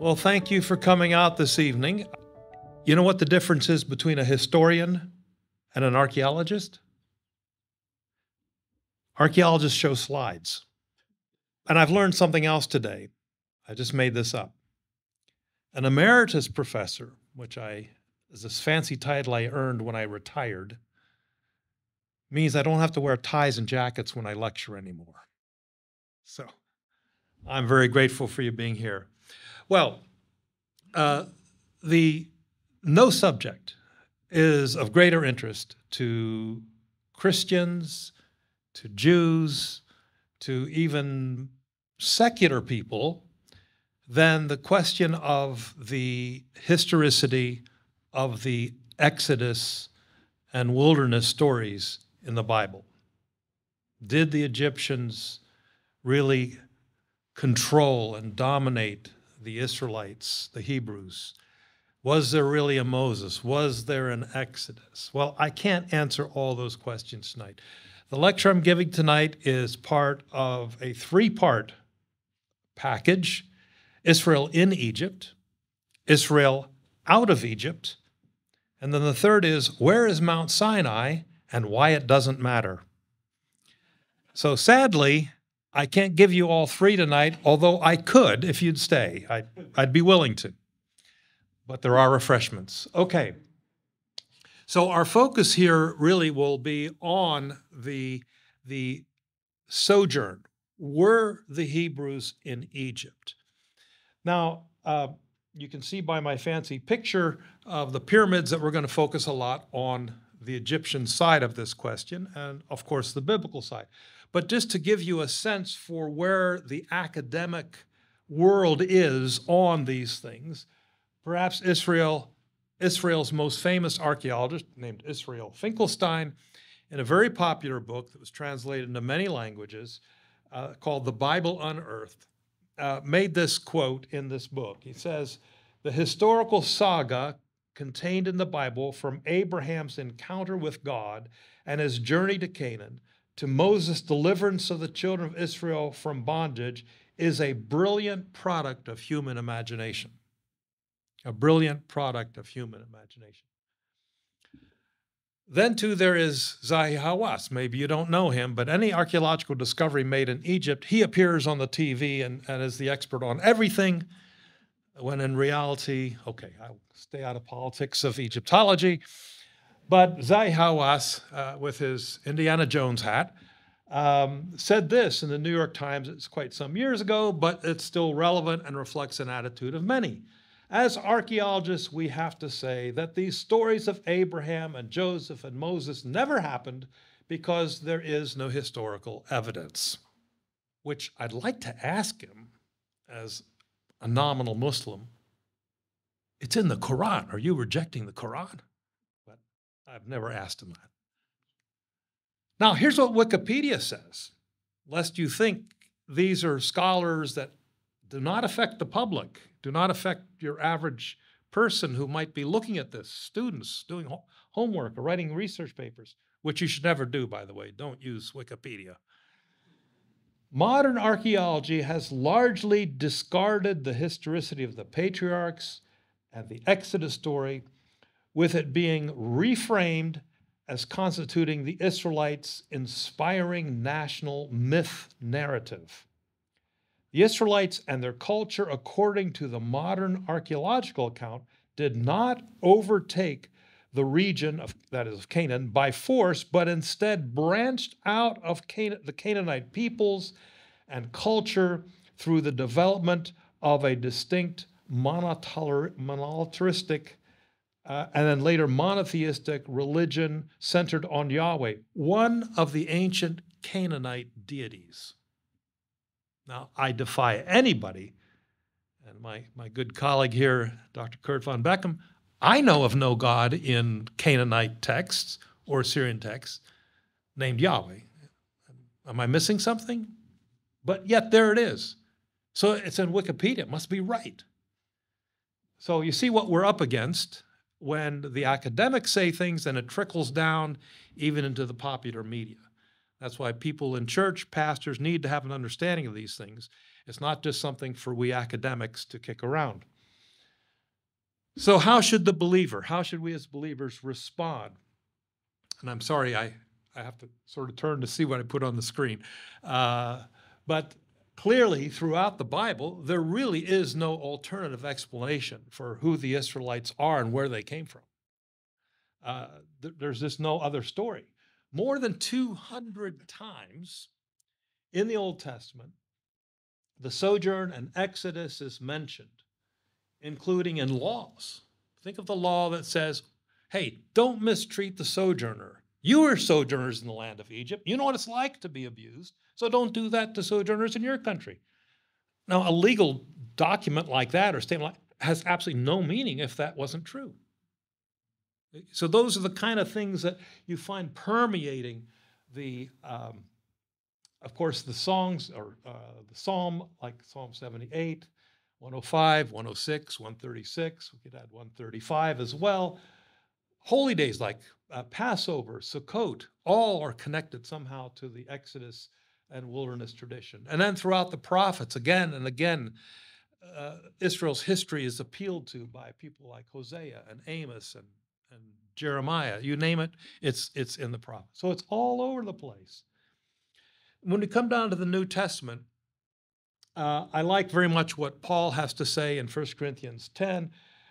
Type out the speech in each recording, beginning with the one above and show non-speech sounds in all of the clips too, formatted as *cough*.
Well, thank you for coming out this evening. You know what the difference is between a historian and an archaeologist? Archaeologists show slides. And I've learned something else today. I just made this up. An emeritus professor, which I is this fancy title I earned when I retired, means I don't have to wear ties and jackets when I lecture anymore. So I'm very grateful for you being here. Well, uh, the no subject is of greater interest to Christians, to Jews, to even secular people than the question of the historicity of the Exodus and wilderness stories in the Bible. Did the Egyptians really control and dominate the Israelites, the Hebrews? Was there really a Moses? Was there an Exodus? Well, I can't answer all those questions tonight. The lecture I'm giving tonight is part of a three part package Israel in Egypt, Israel out of Egypt, and then the third is where is Mount Sinai and why it doesn't matter. So sadly, I can't give you all three tonight, although I could if you'd stay. I'd, I'd be willing to. But there are refreshments. Okay. So our focus here really will be on the, the sojourn. Were the Hebrews in Egypt? Now, uh, you can see by my fancy picture of the pyramids that we're going to focus a lot on the Egyptian side of this question and, of course, the biblical side. But just to give you a sense for where the academic world is on these things, perhaps Israel, Israel's most famous archaeologist, named Israel Finkelstein, in a very popular book that was translated into many languages uh, called The Bible Unearthed, uh, made this quote in this book. He says, The historical saga contained in the Bible from Abraham's encounter with God and his journey to Canaan to Moses' deliverance of the children of Israel from bondage is a brilliant product of human imagination. A brilliant product of human imagination. Then, too, there is Zahi Hawass. Maybe you don't know him, but any archaeological discovery made in Egypt, he appears on the TV and, and is the expert on everything, when in reality, okay, I'll stay out of politics of Egyptology. But Zahi Hawass, uh, with his Indiana Jones hat, um, said this in the New York Times. It's quite some years ago, but it's still relevant and reflects an attitude of many. As archaeologists, we have to say that these stories of Abraham and Joseph and Moses never happened because there is no historical evidence. Which I'd like to ask him as a nominal Muslim it's in the Quran. Are you rejecting the Quran? I've never asked him that. Now, here's what Wikipedia says, lest you think these are scholars that do not affect the public do not affect your average person who might be looking at this, students doing ho- homework or writing research papers, which you should never do, by the way. Don't use Wikipedia. Modern archaeology has largely discarded the historicity of the patriarchs and the Exodus story, with it being reframed as constituting the Israelites' inspiring national myth narrative. The Israelites and their culture, according to the modern archaeological account, did not overtake the region of that is of Canaan by force, but instead branched out of the Canaanite peoples and culture through the development of a distinct monotheistic uh, and then later monotheistic religion centered on Yahweh, one of the ancient Canaanite deities. Now, I defy anybody, and my, my good colleague here, Dr. Kurt von Beckham, I know of no God in Canaanite texts or Syrian texts named Yahweh. Am I missing something? But yet there it is. So it's in Wikipedia, it must be right. So you see what we're up against when the academics say things and it trickles down even into the popular media. That's why people in church, pastors need to have an understanding of these things. It's not just something for we academics to kick around. So, how should the believer, how should we as believers respond? And I'm sorry, I, I have to sort of turn to see what I put on the screen. Uh, but clearly, throughout the Bible, there really is no alternative explanation for who the Israelites are and where they came from. Uh, th- there's just no other story. More than 200 times in the Old Testament, the sojourn and Exodus is mentioned, including in laws. Think of the law that says, hey, don't mistreat the sojourner. You are sojourners in the land of Egypt. You know what it's like to be abused. So don't do that to sojourners in your country. Now, a legal document like that or statement like has absolutely no meaning if that wasn't true. So those are the kind of things that you find permeating the, um, of course, the songs or uh, the psalm, like Psalm 78, 105, 106, 136. We could add 135 as well. Holy days like uh, Passover, Sukkot, all are connected somehow to the Exodus and wilderness tradition. And then throughout the prophets, again and again, uh, Israel's history is appealed to by people like Hosea and Amos and and Jeremiah, you name it, it's it's in the prophets. So it's all over the place. When we come down to the New Testament, uh, I like very much what Paul has to say in 1 Corinthians 10,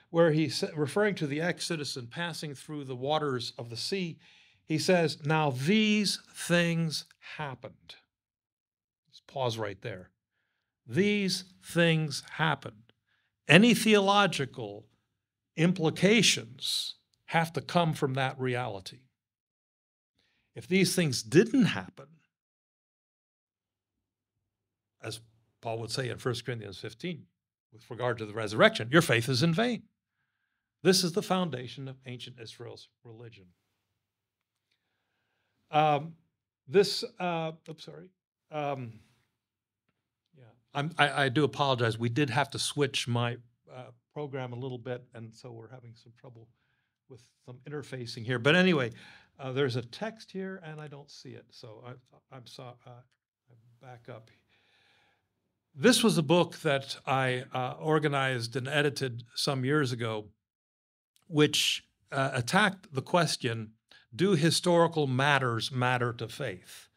where he's referring to the Exodus and passing through the waters of the sea. He says, Now these things happened. Let's pause right there. These things happened. Any theological implications have to come from that reality. If these things didn't happen, as Paul would say in 1 Corinthians 15, with regard to the resurrection, your faith is in vain. This is the foundation of ancient Israel's religion. Um, this, uh, oops, sorry. Um, yeah, I'm, I, I, do apologize. We did have to switch my uh, program a little bit, and so we're having some trouble with some interfacing here. But anyway, uh, there's a text here and I don't see it. So I, I'm so, uh, back up. This was a book that I uh, organized and edited some years ago, which uh, attacked the question do historical matters matter to faith?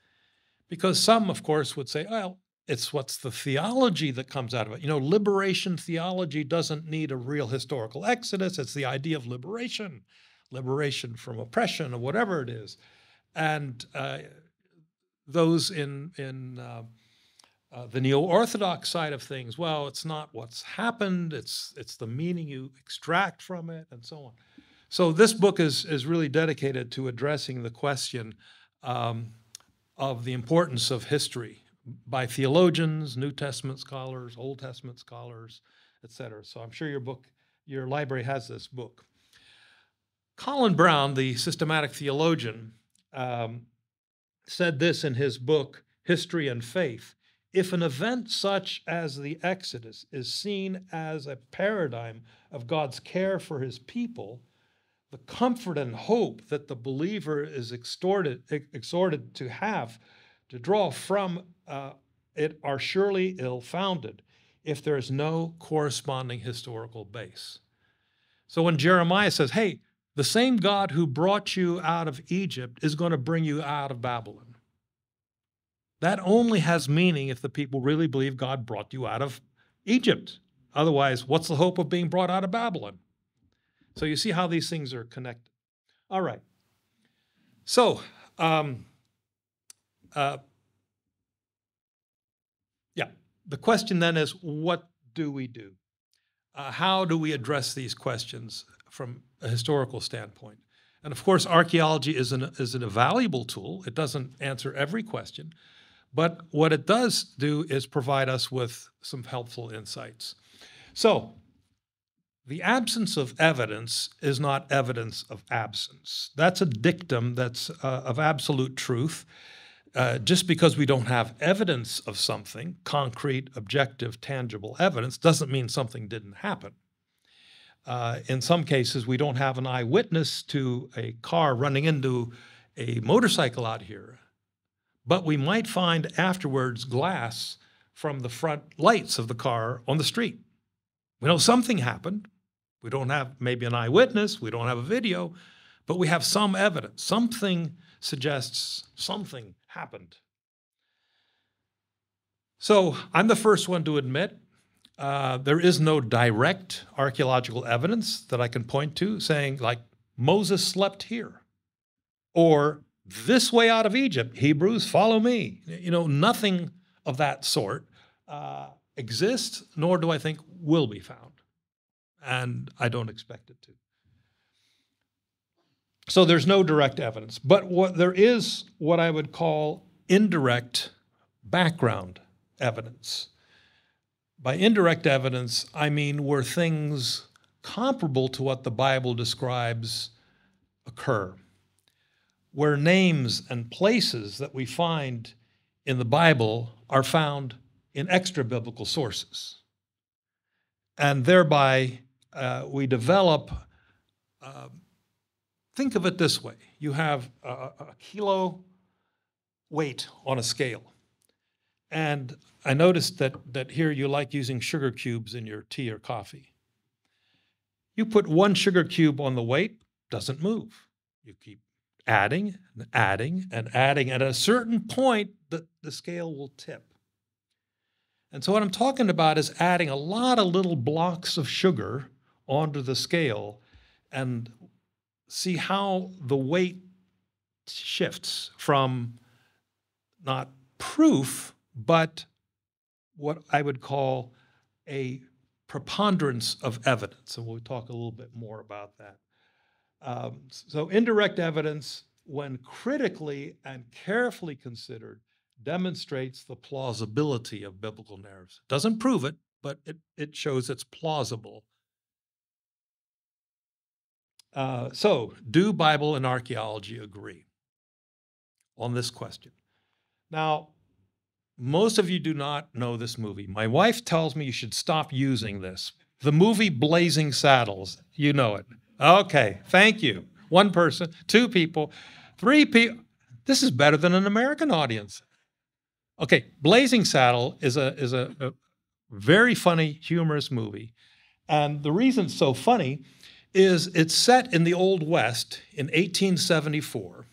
Because some, of course, would say, well, it's what's the theology that comes out of it. You know, liberation theology doesn't need a real historical exodus. It's the idea of liberation, liberation from oppression or whatever it is. And uh, those in in uh, uh, the neo-orthodox side of things, well, it's not what's happened. It's it's the meaning you extract from it, and so on. So this book is is really dedicated to addressing the question um, of the importance of history by theologians, New Testament scholars, Old Testament scholars, etc. So I'm sure your book, your library has this book. Colin Brown, the systematic theologian, um, said this in his book, History and Faith. If an event such as the Exodus is seen as a paradigm of God's care for his people, the comfort and hope that the believer is extorted, exhorted to have to draw from uh, it are surely ill founded if there is no corresponding historical base. So when Jeremiah says, hey, the same God who brought you out of Egypt is going to bring you out of Babylon. That only has meaning if the people really believe God brought you out of Egypt. Otherwise, what's the hope of being brought out of Babylon? So you see how these things are connected. All right. So, um, uh, yeah, the question then is what do we do? Uh, how do we address these questions from a historical standpoint? And of course, archaeology is an, is an, a valuable tool. It doesn't answer every question, but what it does do is provide us with some helpful insights. So, the absence of evidence is not evidence of absence. That's a dictum that's uh, of absolute truth. Uh, just because we don't have evidence of something, concrete, objective, tangible evidence, doesn't mean something didn't happen. Uh, in some cases, we don't have an eyewitness to a car running into a motorcycle out here, but we might find afterwards glass from the front lights of the car on the street. We know something happened. We don't have maybe an eyewitness, we don't have a video, but we have some evidence. Something suggests something happened. So I'm the first one to admit uh, there is no direct archaeological evidence that I can point to saying, like, Moses slept here or this way out of Egypt, Hebrews, follow me. You know, nothing of that sort uh, exists, nor do I think will be found. And I don't expect it to. So there's no direct evidence. But what there is what I would call indirect background evidence. By indirect evidence, I mean where things comparable to what the Bible describes occur, where names and places that we find in the Bible are found in extra biblical sources. And thereby, uh, we develop. Uh, think of it this way you have a, a kilo weight on a scale. And I noticed that, that here you like using sugar cubes in your tea or coffee. You put one sugar cube on the weight, doesn't move. You keep adding and adding and adding. At a certain point, the, the scale will tip. And so, what I'm talking about is adding a lot of little blocks of sugar onto the scale and see how the weight shifts from not proof, but what I would call a preponderance of evidence. And we'll talk a little bit more about that. Um, so, indirect evidence, when critically and carefully considered, demonstrates the plausibility of biblical narratives. Doesn't prove it, but it, it shows it's plausible. Uh, so, do Bible and archaeology agree on this question? Now, most of you do not know this movie. My wife tells me you should stop using this. The movie Blazing Saddles, you know it. Okay, thank you. One person, two people, three people. This is better than an American audience. Okay, Blazing Saddle is a is a, a very funny, humorous movie, and the reason it's so funny is it's set in the Old West in 1874,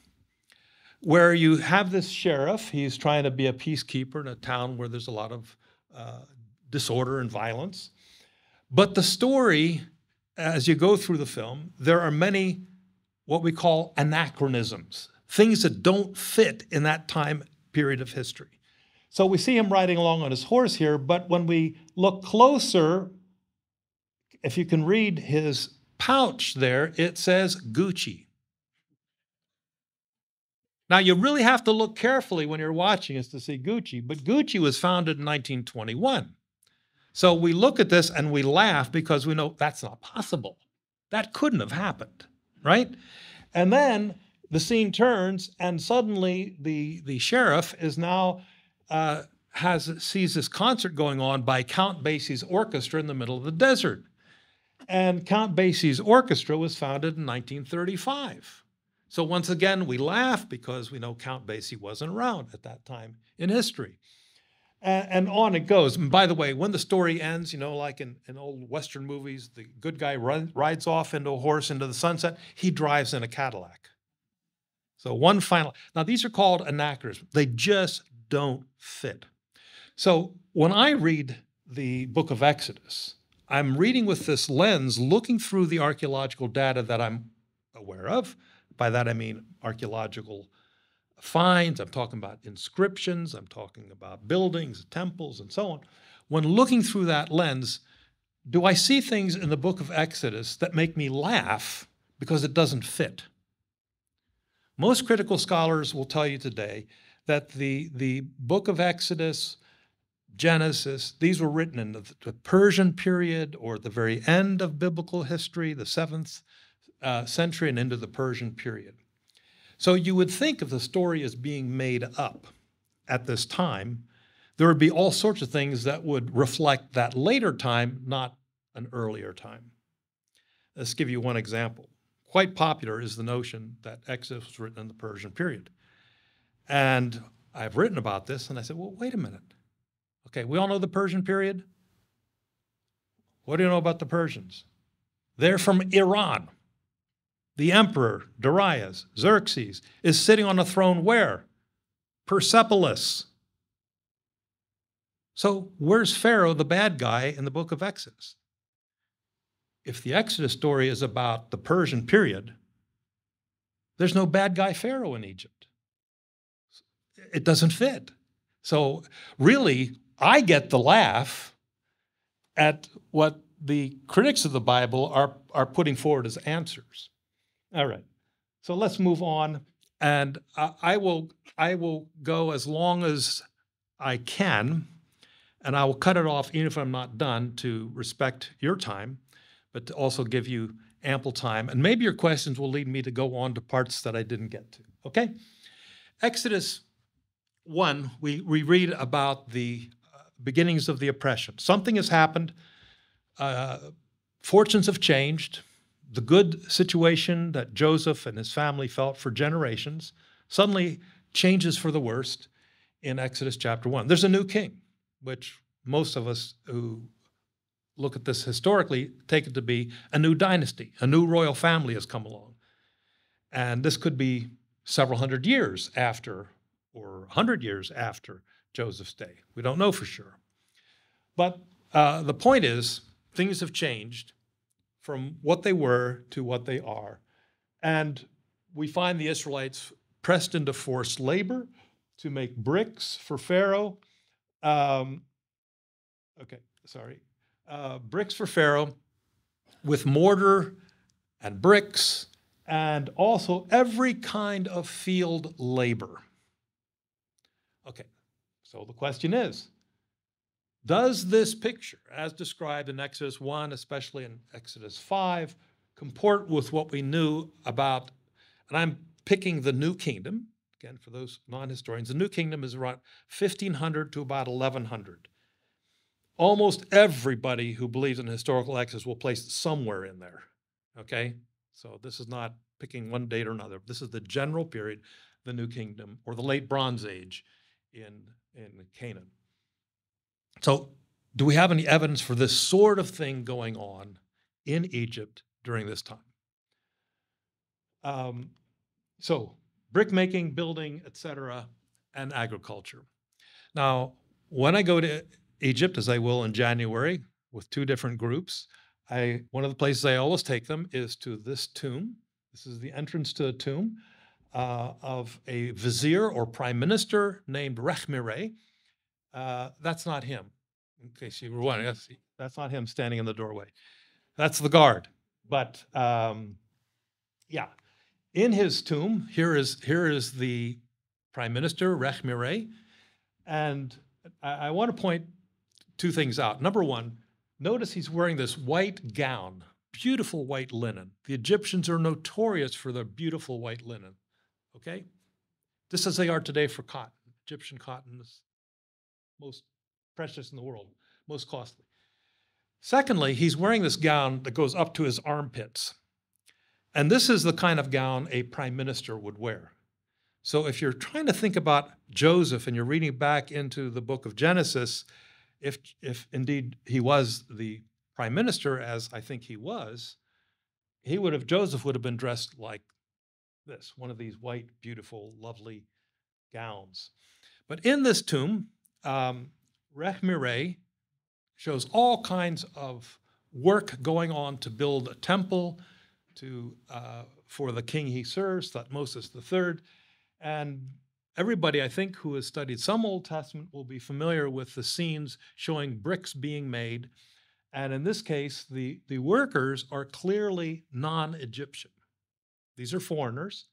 where you have this sheriff. He's trying to be a peacekeeper in a town where there's a lot of uh, disorder and violence. But the story, as you go through the film, there are many what we call anachronisms, things that don't fit in that time period of history. So we see him riding along on his horse here, but when we look closer, if you can read his pouch there, it says Gucci. Now, you really have to look carefully when you're watching this to see Gucci, but Gucci was founded in 1921. So we look at this and we laugh because we know that's not possible. That couldn't have happened, right? And then the scene turns, and suddenly the, the sheriff is now uh, has sees this concert going on by Count Basie's orchestra in the middle of the desert. And Count Basie's orchestra was founded in 1935. So once again, we laugh because we know Count Basie wasn't around at that time in history. And, on it goes. And by the way, when the story ends, you know, like in, in old Western movies, the good guy run, rides off into a horse into the sunset, he drives in a Cadillac. So one final. Now, these are called anachronisms. They just don't fit. So when I read the book of Exodus, I'm reading with this lens, looking through the archaeological data that I'm aware of. By that I mean archaeological finds, I'm talking about inscriptions, I'm talking about buildings, temples, and so on. When looking through that lens, do I see things in the book of Exodus that make me laugh because it doesn't fit? Most critical scholars will tell you today that the, the book of Exodus, Genesis, these were written in the, the Persian period or the very end of biblical history, the seventh uh, century and into the Persian period. So you would think if the story is being made up at this time, there would be all sorts of things that would reflect that later time, not an earlier time. Let's give you one example. Quite popular is the notion that Exodus was written in the Persian period. And I've written about this, and I said, well, wait a minute. Okay, we all know the Persian period. What do you know about the Persians? They're from Iran. The emperor, Darius, Xerxes, is sitting on a throne where? Persepolis. So, where's Pharaoh, the bad guy, in the book of Exodus? If the Exodus story is about the Persian period, there's no bad guy Pharaoh in Egypt. It doesn't fit. So, really, I get the laugh at what the critics of the Bible are, are putting forward as answers. All right. So let's move on. And I, I will I will go as long as I can, and I will cut it off even if I'm not done to respect your time, but to also give you ample time. And maybe your questions will lead me to go on to parts that I didn't get to. Okay? Exodus 1, we, we read about the uh, beginnings of the oppression. Something has happened. Uh, fortunes have changed the good situation that Joseph and his family felt for generations suddenly changes for the worst in Exodus chapter 1. There's a new king, which most of us who look at this historically take it to be a new dynasty, a new royal family has come along. And this could be several hundred years after, or 100 years after Joseph's day. We don't know for sure. But uh, the point is, things have changed from what they were to what they are. And we find the Israelites pressed into forced labor to make bricks for Pharaoh. Um, okay, sorry. Uh, bricks for Pharaoh with mortar and bricks and also every kind of field labor. Okay, so the question is does this picture, as described in Exodus 1, especially in Exodus 5, comport with what we knew about, and I'm picking the New Kingdom, again, for those non historians, the New Kingdom is around 1500 to about 1100. Almost everybody who believes in historical Exodus will place it somewhere in there, okay? So this is not picking one date or another. This is the general period, the New Kingdom, or the late Bronze Age in, in Canaan. So, do we have any evidence for this sort of thing going on in Egypt during this time? Um, so, brick making, building, etc., and agriculture. Now, when I go to Egypt, as I will in January with two different groups, I one of the places I always take them is to this tomb. This is the entrance to the tomb uh, of a vizier or prime minister named Rechmire. Uh, that's not him, in case you were wondering. That's, that's not him standing in the doorway. That's the guard. But um, yeah, in his tomb, here is here is the prime minister Rechmire, and I, I want to point two things out. Number one, notice he's wearing this white gown, beautiful white linen. The Egyptians are notorious for their beautiful white linen. Okay, just as they are today for cotton. Egyptian cotton is most precious in the world, most costly. Secondly, he's wearing this gown that goes up to his armpits. And this is the kind of gown a prime minister would wear. So if you're trying to think about Joseph and you're reading back into the book of Genesis, if, if indeed he was the prime minister, as I think he was, he would have, Joseph would have been dressed like this, one of these white, beautiful, lovely gowns. But in this tomb, um, Rechmire shows all kinds of work going on to build a temple to uh, for the king he serves, Thutmosis III. And everybody, I think, who has studied some Old Testament will be familiar with the scenes showing bricks being made. And in this case, the, the workers are clearly non Egyptian. These are foreigners.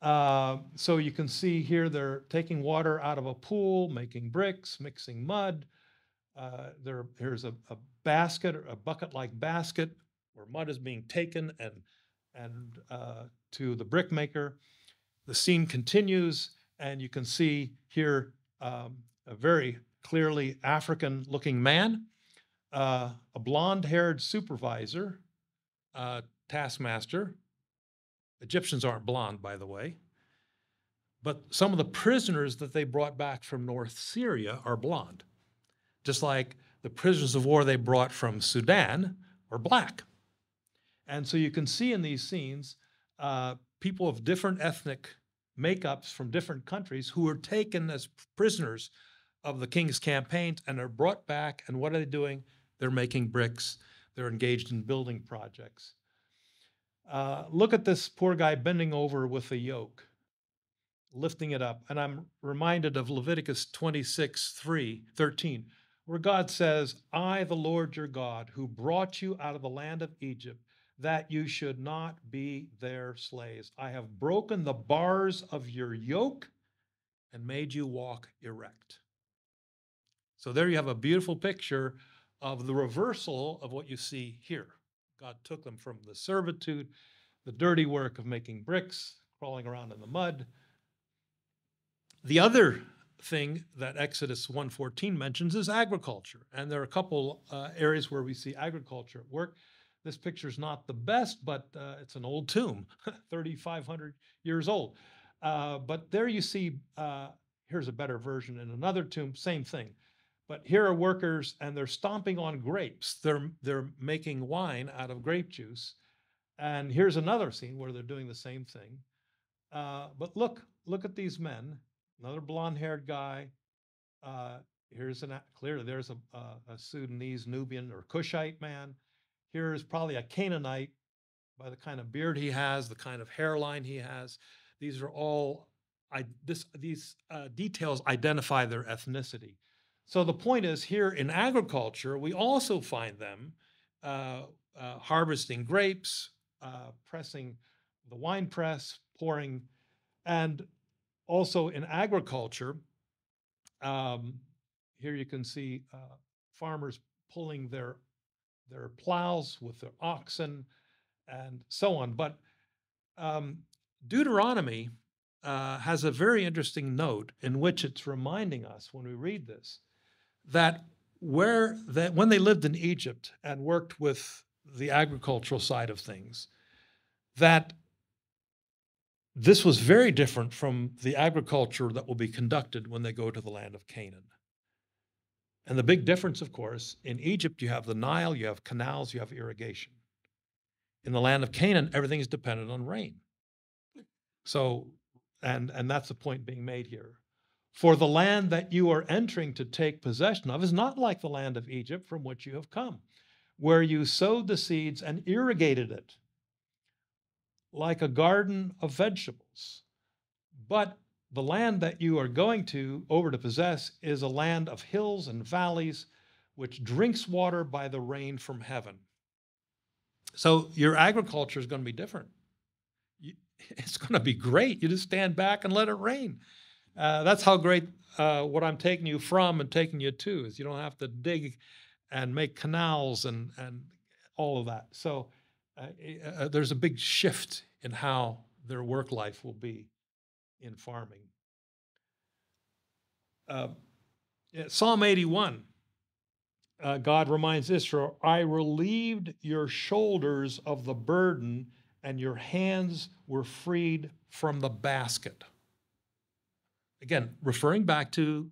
Uh, so you can see here they're taking water out of a pool, making bricks, mixing mud. Uh, there, here's a, a basket, a bucket-like basket where mud is being taken and and uh, to the brickmaker. The scene continues, and you can see here um, a very clearly African-looking man, uh, a blonde-haired supervisor, uh, taskmaster, Egyptians aren't blonde, by the way. But some of the prisoners that they brought back from North Syria are blonde, just like the prisoners of war they brought from Sudan are black. And so you can see in these scenes uh, people of different ethnic makeups from different countries who were taken as prisoners of the king's campaigns and are brought back. And what are they doing? They're making bricks, they're engaged in building projects. Uh, look at this poor guy bending over with a yoke, lifting it up. And I'm reminded of Leviticus 26 3, 13, where God says, I, the Lord your God, who brought you out of the land of Egypt, that you should not be their slaves. I have broken the bars of your yoke and made you walk erect. So there you have a beautiful picture of the reversal of what you see here. God took them from the servitude, the dirty work of making bricks, crawling around in the mud. The other thing that Exodus 1:14 mentions is agriculture, and there are a couple uh, areas where we see agriculture at work. This picture is not the best, but uh, it's an old tomb, *laughs* 3,500 years old. Uh, but there you see, uh, here's a better version in another tomb, same thing. But here are workers and they're stomping on grapes. They're, they're making wine out of grape juice. And here's another scene where they're doing the same thing. Uh, but look, look at these men. Another blonde-haired guy. Uh, here's an clearly there's a, a, a Sudanese, Nubian, or Cushite man. Here is probably a Canaanite by the kind of beard he has, the kind of hairline he has. These are all I, this, these uh, details identify their ethnicity. So the point is here in agriculture, we also find them uh, uh, harvesting grapes, uh, pressing the wine press, pouring, and also in agriculture, um, here you can see uh, farmers pulling their their plows with their oxen and so on. But um, Deuteronomy uh, has a very interesting note in which it's reminding us when we read this that where that when they lived in Egypt and worked with the agricultural side of things, that this was very different from the agriculture that will be conducted when they go to the land of Canaan. And the big difference, of course, in Egypt, you have the Nile, you have canals, you have irrigation. In the land of Canaan, everything is dependent on rain. So, and, and that's the point being made here. For the land that you are entering to take possession of is not like the land of Egypt from which you have come, where you sowed the seeds and irrigated it like a garden of vegetables. But the land that you are going to over to possess is a land of hills and valleys, which drinks water by the rain from heaven. So your agriculture is going to be different. *laughs* It's going to be great. You just stand back and let it rain. Uh, that's how great uh, what I'm taking you from and taking you to is you don't have to dig and make canals and and all of that. So uh, uh there's a big shift in how their work life will be in farming. Uh, Psalm 81, uh, God reminds Israel, I relieved your shoulders of the burden, and your hands were freed from the basket. Again, referring back to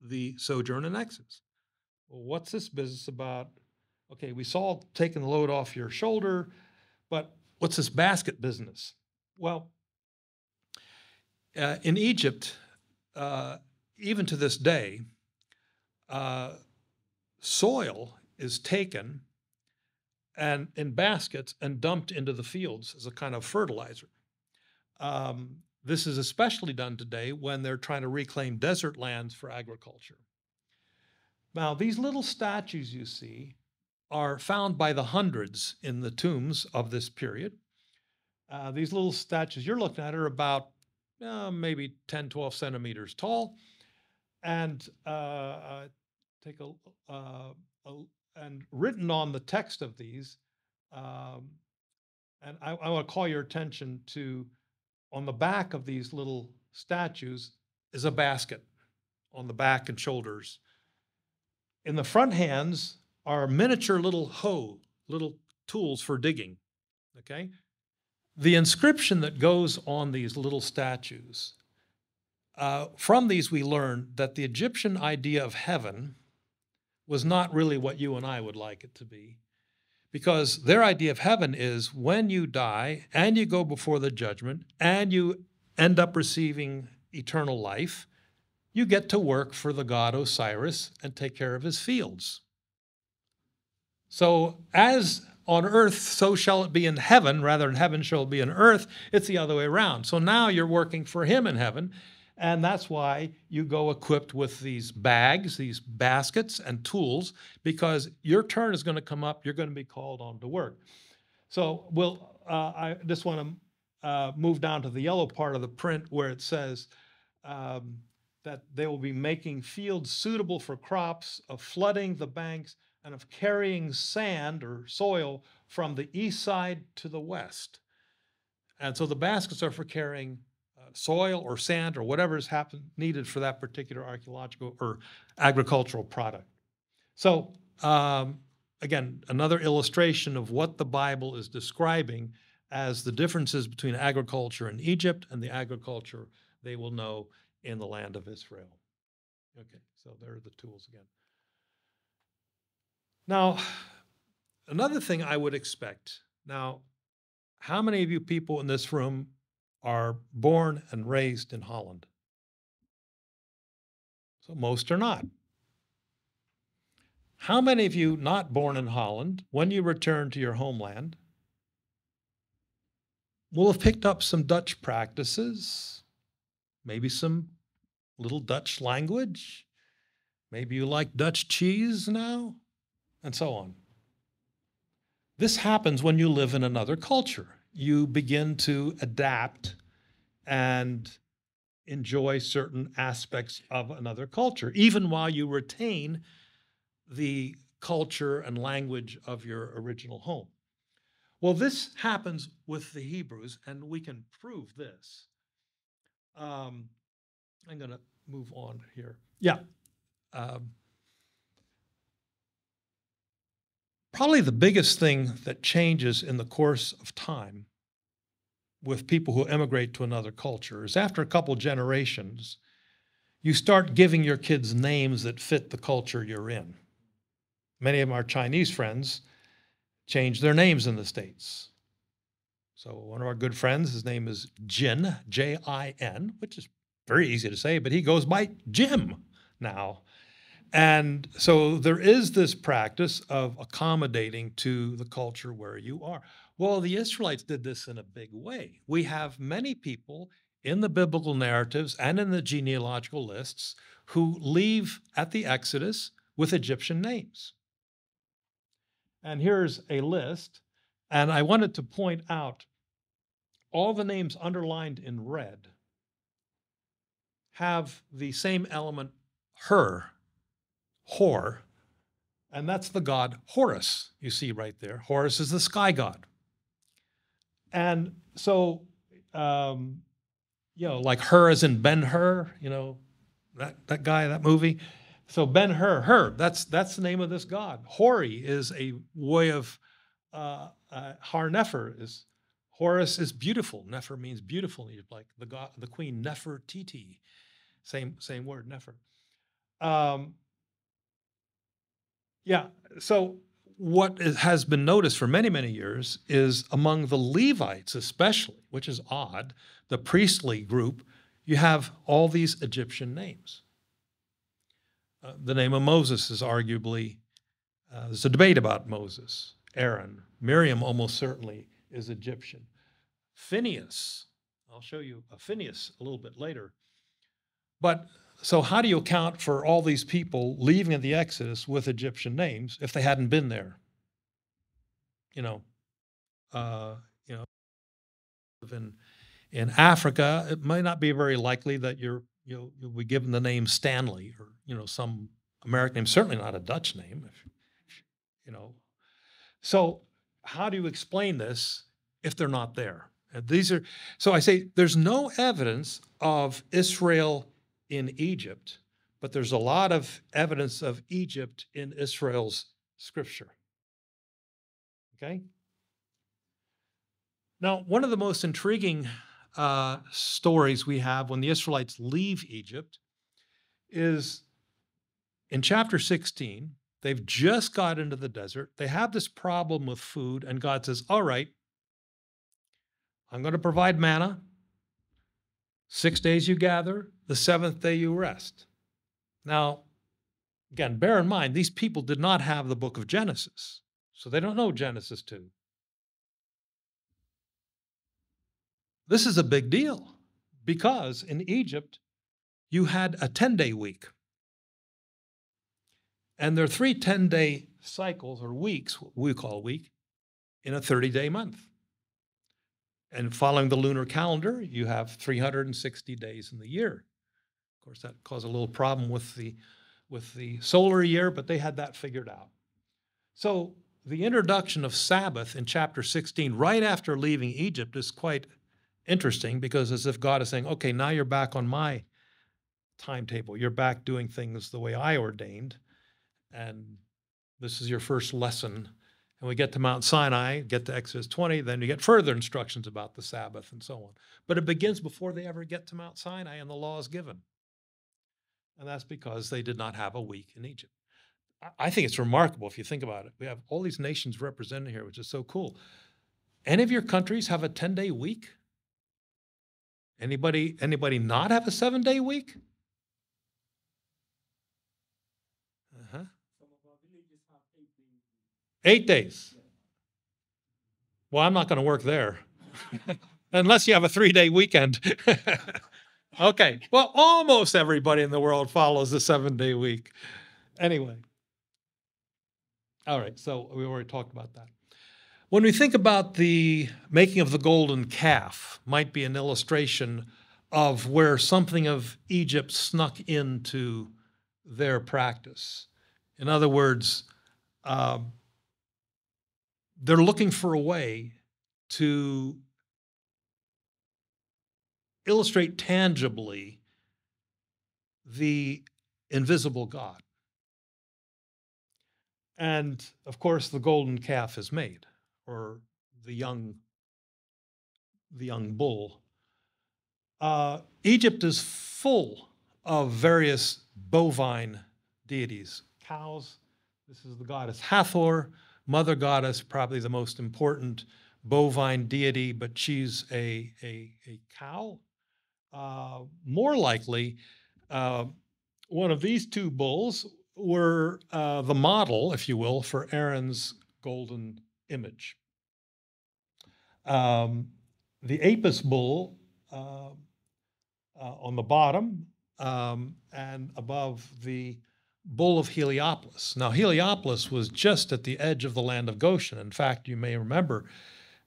the sojourn in Exodus. Well, what's this business about? Okay, we saw taking the load off your shoulder, but what's this basket business? Well, uh, in Egypt, uh, even to this day, uh, soil is taken and in baskets and dumped into the fields as a kind of fertilizer. Um, this is especially done today when they're trying to reclaim desert lands for agriculture. Now, these little statues you see are found by the hundreds in the tombs of this period. Uh, these little statues you're looking at are about uh, maybe 10, 12 centimeters tall. And uh, take a, uh, a, and written on the text of these, um, and I, I want to call your attention to on the back of these little statues is a basket on the back and shoulders. In the front hands are miniature little hoe, little tools for digging. Okay? The inscription that goes on these little statues uh, from these, we learn that the Egyptian idea of heaven was not really what you and I would like it to be. Because their idea of heaven is when you die and you go before the judgment and you end up receiving eternal life, you get to work for the god Osiris and take care of his fields. So, as on earth, so shall it be in heaven, rather than heaven shall it be in earth, it's the other way around. So now you're working for him in heaven. And that's why you go equipped with these bags, these baskets, and tools, because your turn is going to come up. You're going to be called on to work. So we'll. Uh, I just want to uh, move down to the yellow part of the print where it says um, that they will be making fields suitable for crops, of flooding the banks, and of carrying sand or soil from the east side to the west. And so the baskets are for carrying soil or sand or whatever is happen, needed for that particular archaeological or agricultural product. So, um, again, another illustration of what the Bible is describing as the differences between agriculture in Egypt and the agriculture they will know in the land of Israel. Okay, so there are the tools again. Now, another thing I would expect now, how many of you people in this room are born and raised in Holland? So most are not. How many of you not born in Holland, when you return to your homeland, will have picked up some Dutch practices, maybe some little Dutch language? Maybe you like Dutch cheese now? and so on. This happens when you live in another culture. You begin to adapt and enjoy certain aspects of another culture, even while you retain the culture and language of your original home. Well, this happens with the Hebrews, and we can prove this. Um, I'm going to move on here. Yeah. Um, Probably the biggest thing that changes in the course of time with people who emigrate to another culture is after a couple generations, you start giving your kids names that fit the culture you're in. Many of our Chinese friends change their names in the States. So, one of our good friends, his name is Jin, J I N, which is very easy to say, but he goes by Jim now. And so there is this practice of accommodating to the culture where you are. Well, the Israelites did this in a big way. We have many people in the biblical narratives and in the genealogical lists who leave at the Exodus with Egyptian names. And here's a list. And I wanted to point out all the names underlined in red have the same element, her, Hor, and that's the god Horus, you see right there. Horus is the sky god. And so, um, you know, like her as in Ben Hur, you know, that, that guy, that movie. So Ben Hur, Hur, that's, that's the name of this god. Hori is a way of, uh, uh, Har Nefer is, Horus is beautiful. Nefer means beautiful. Like the god, the queen Nefertiti, same, same word, Nefer. Um, yeah. So what has been noticed for many, many years is among the Levites, especially, which is odd, the priestly group, you have all these Egyptian names. Uh, the name of Moses is arguably, uh, there's a debate about Moses, Aaron. Miriam almost certainly is Egyptian. Phineas, I'll show you a Phineas a little bit later. But so, how do you account for all these people leaving at the Exodus with Egyptian names if they hadn't been there? You know, uh, you know, in in Africa, it might not be very likely that you're you'll, you'll be given the name Stanley or you know some American name, certainly not a Dutch name. If, you know, so how do you explain this if they're not there? And these are so I say there's no evidence of Israel in Egypt, but there's a lot of evidence of Egypt in Israel's scripture. Okay? Now, one of the most intriguing uh, stories we have when the Israelites leave Egypt is in chapter 16, they've just got into the desert. They have this problem with food, and God says, All right, I'm going to provide manna. Six days you gather, the seventh day you rest. Now, again, bear in mind, these people did not have the book of Genesis, so they don't know Genesis 2. This is a big deal because in Egypt, you had a 10 day week. And there are three 10 day cycles or weeks, what we call week, in a 30 day month. And following the lunar calendar, you have 360 days in the year. Of course, that caused a little problem with the, with the solar year, but they had that figured out. So the introduction of Sabbath in chapter 16, right after leaving Egypt, is quite interesting because as if God is saying, okay, now you're back on my timetable. You're back doing things the way I ordained and this is your first lesson. And we get to Mount Sinai, get to Exodus 20, then you get further instructions about the Sabbath and so on. But it begins before they ever get to Mount Sinai and the law is given. And that's because they did not have a week in Egypt. I think it's remarkable if you think about it. We have all these nations represented here, which is so cool. Any of your countries have a 10-day week? Anybody anybody not have a 7-day week? Uh-huh. Eight days. Well, I'm not going to work there *laughs* unless you have a three day weekend. *laughs* okay. Well, almost everybody in the world follows the seven day week. Anyway. All right. So we already talked about that. When we think about the making of the golden calf, might be an illustration of where something of Egypt snuck into their practice. In other words, uh, they're looking for a way to illustrate tangibly the invisible God. And of course, the golden calf is made, or the young, the young bull. Uh, Egypt is full of various bovine deities, cows. This is the goddess Hathor mother goddess, probably the most important bovine deity, but she's a, a, a cow. Uh, more likely, uh, one of these two bulls were uh, the model, if you will, for Aaron's golden image. Um, the Apis bull uh, uh, on the bottom um, and above the bull of Heliopolis. Now, Heliopolis was just at the edge of the land of Goshen. In fact, you may remember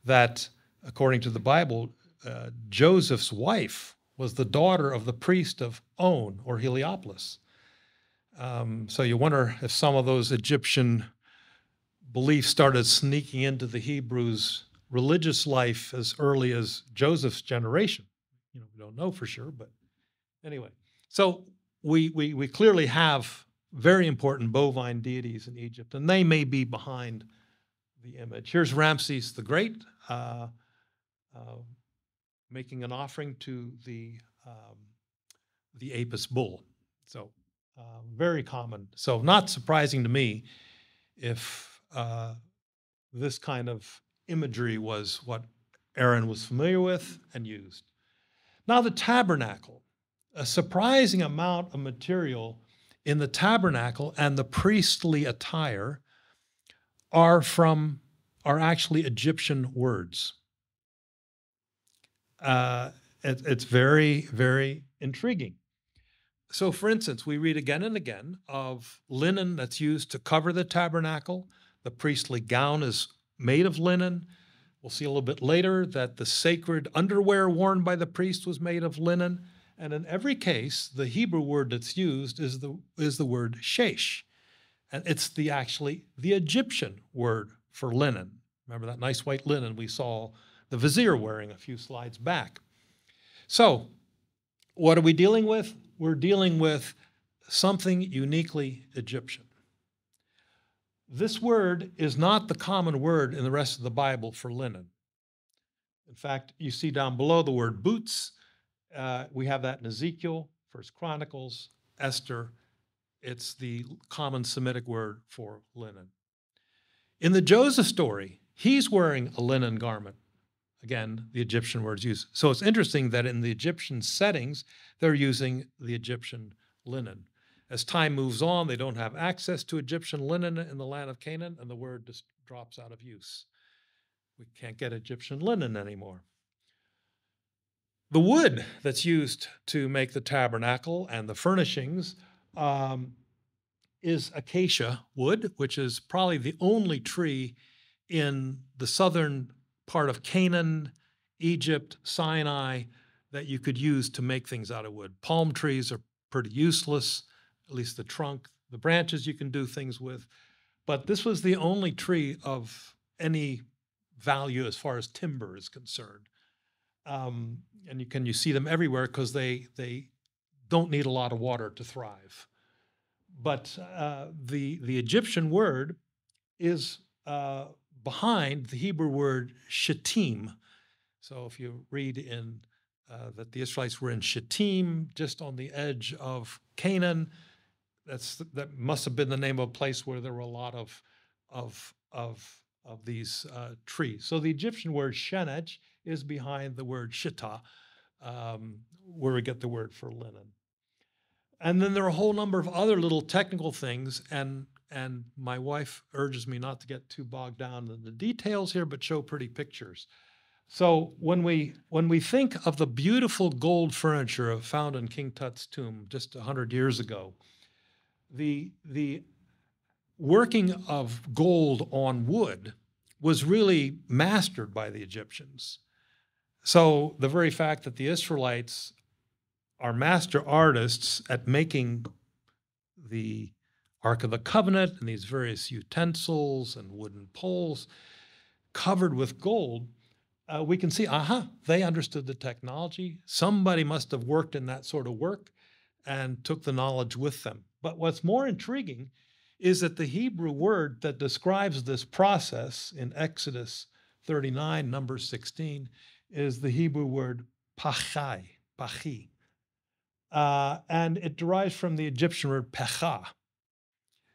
that, according to the Bible, uh, Joseph's wife was the daughter of the priest of On or Heliopolis. Um, so you wonder if some of those Egyptian beliefs started sneaking into the Hebrews' religious life as early as Joseph's generation. You know, we don't know for sure, but anyway. So we, we, we clearly have very important bovine deities in Egypt, and they may be behind the image. Here's Ramses the Great uh, uh, making an offering to the um, the Apis bull. So uh, very common. So not surprising to me if uh, this kind of imagery was what Aaron was familiar with and used. Now the tabernacle, a surprising amount of material in the tabernacle and the priestly attire are from are actually Egyptian words. Uh, it, it's very very intriguing. So, for instance, we read again and again of linen that's used to cover the tabernacle. The priestly gown is made of linen. We'll see a little bit later that the sacred underwear worn by the priest was made of linen. And in every case, the Hebrew word that's used is the, is the word shesh. And it's the actually the Egyptian word for linen. Remember that nice white linen we saw the vizier wearing a few slides back. So, what are we dealing with? We're dealing with something uniquely Egyptian. This word is not the common word in the rest of the Bible for linen. In fact, you see down below the word boots. Uh, we have that in Ezekiel, First Chronicles, Esther. It's the common Semitic word for linen. In the Joseph story, he's wearing a linen garment. Again, the Egyptian words used. So it's interesting that in the Egyptian settings, they're using the Egyptian linen. As time moves on, they don't have access to Egyptian linen in the land of Canaan, and the word just drops out of use. We can't get Egyptian linen anymore. The wood that's used to make the tabernacle and the furnishings um, is acacia wood, which is probably the only tree in the southern part of Canaan, Egypt, Sinai that you could use to make things out of wood. Palm trees are pretty useless, at least the trunk. The branches you can do things with. But this was the only tree of any value as far as timber is concerned. Um, and you can you see them everywhere because they they don't need a lot of water to thrive. But uh, the the Egyptian word is uh, behind the Hebrew word shittim. So if you read in uh, that the Israelites were in Shittim, just on the edge of Canaan, that's that must have been the name of a place where there were a lot of of of of these uh, trees. So the Egyptian word shenech is behind the word shitta, um, where we get the word for linen. And then there are a whole number of other little technical things, and and my wife urges me not to get too bogged down in the details here, but show pretty pictures. So when we when we think of the beautiful gold furniture found in King Tut's tomb just hundred years ago, the the working of gold on wood was really mastered by the Egyptians. So the very fact that the Israelites are master artists at making the Ark of the Covenant and these various utensils and wooden poles covered with gold, uh, we can see, aha, they understood the technology. Somebody must have worked in that sort of work and took the knowledge with them. But what's more intriguing is that the Hebrew word that describes this process in Exodus 39, number 16, is the Hebrew word pachai, pachi. Uh, and it derives from the Egyptian word pecha.